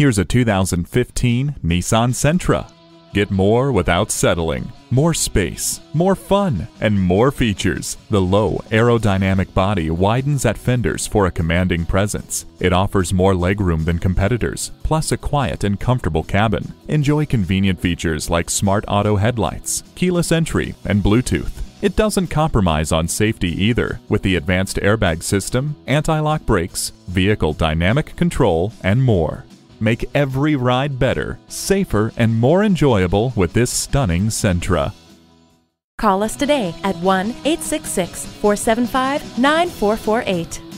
Here's a 2015 Nissan Sentra. Get more without settling. More space, more fun, and more features. The low aerodynamic body widens at fenders for a commanding presence. It offers more legroom than competitors, plus a quiet and comfortable cabin. Enjoy convenient features like smart auto headlights, keyless entry, and Bluetooth. It doesn't compromise on safety either, with the advanced airbag system, anti-lock brakes, vehicle dynamic control, and more. Make every ride better, safer, and more enjoyable with this stunning Sentra. Call us today at 1 866 475 9448.